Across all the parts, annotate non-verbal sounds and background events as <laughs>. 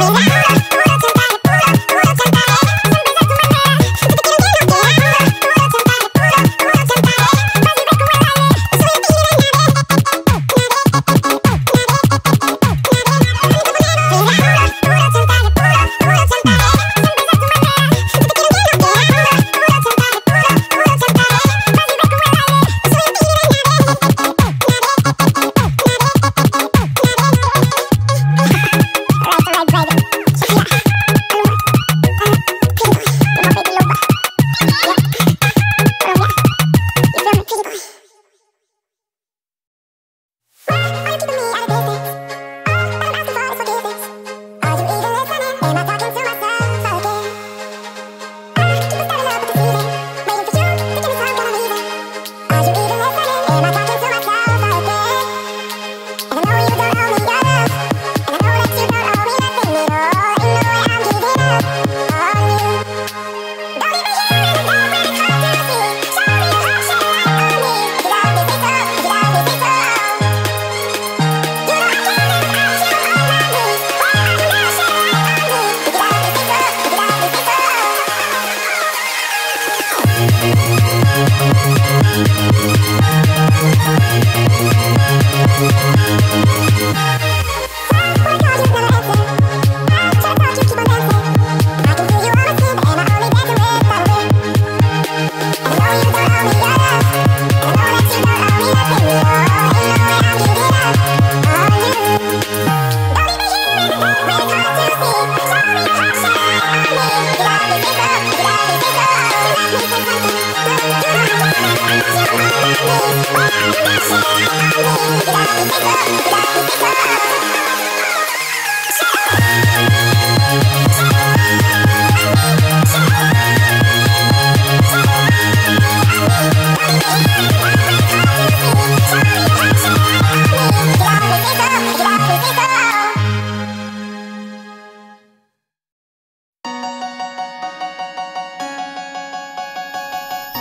Wow.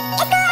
一 <laughs> 个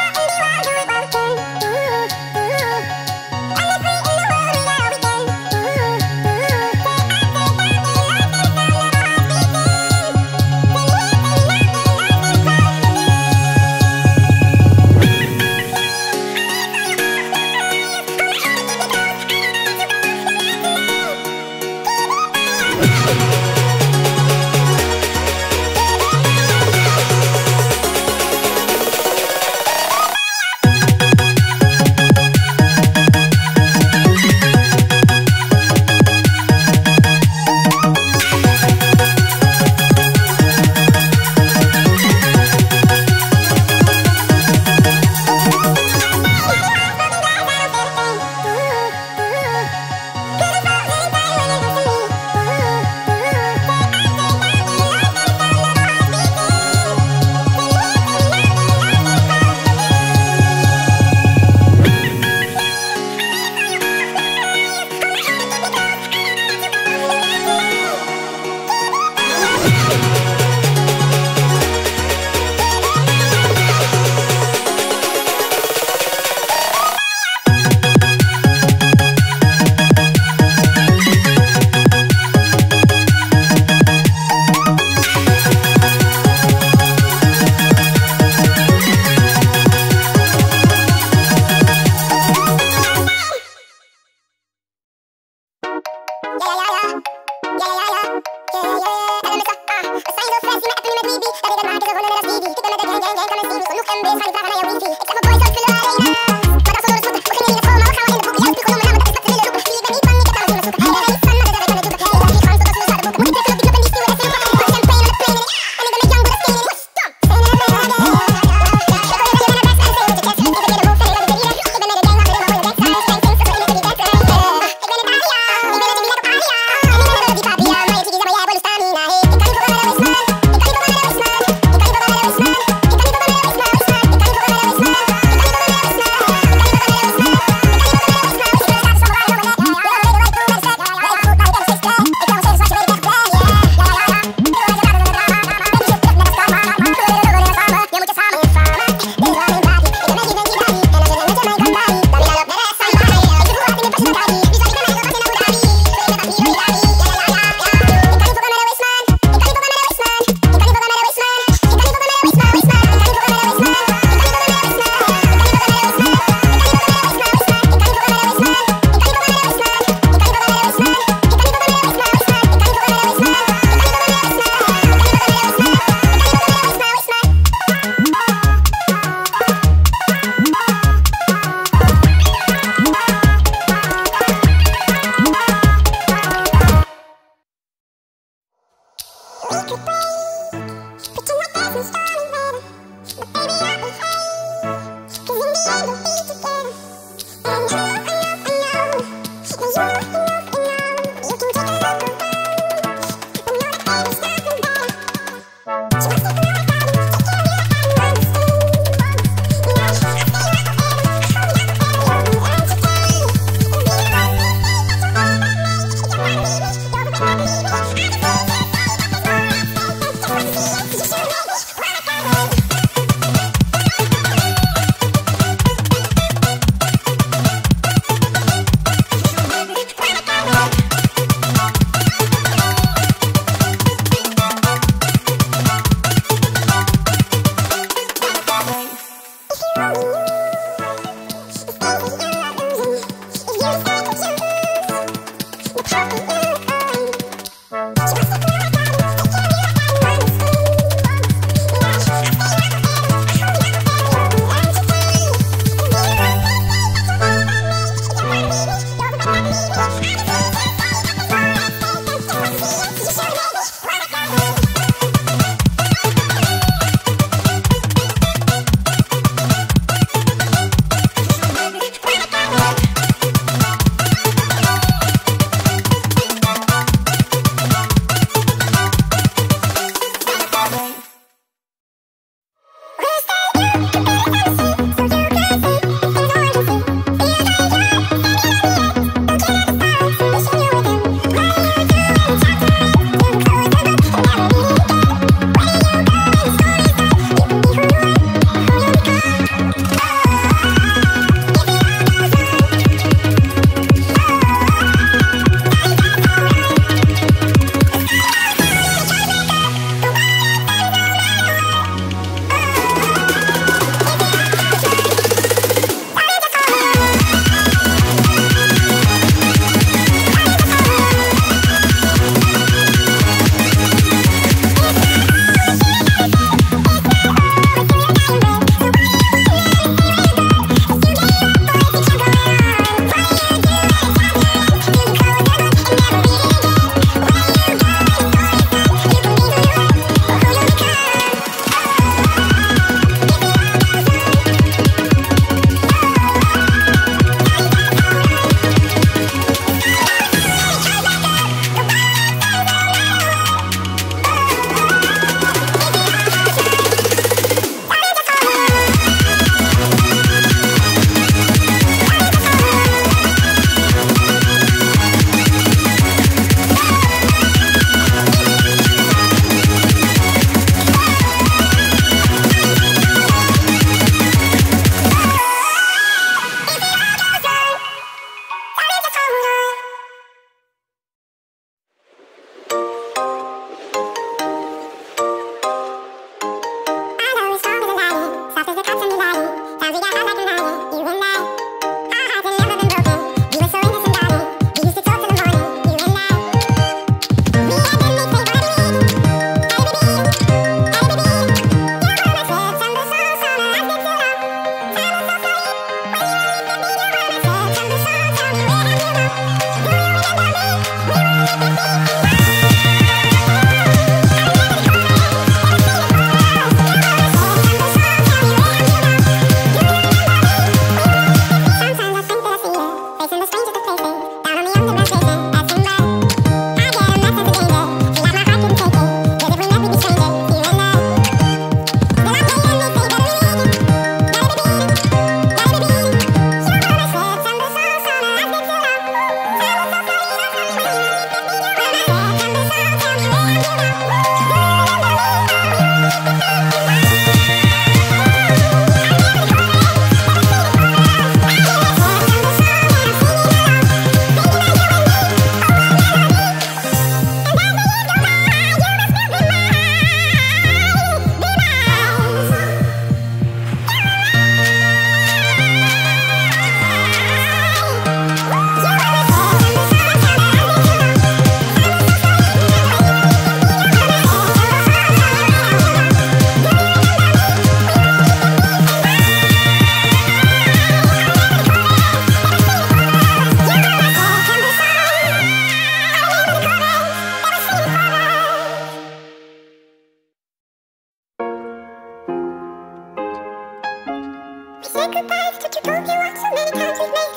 goodbyes, took you both you walked so many times? We've made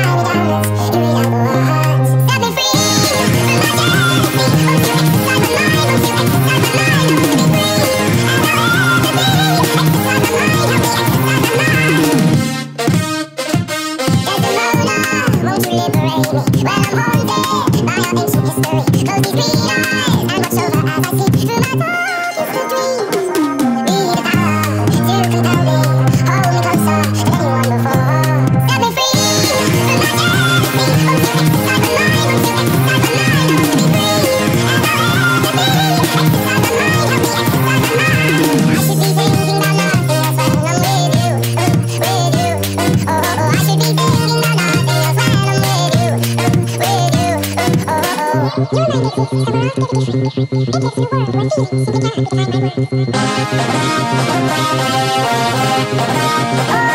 Be Thank you.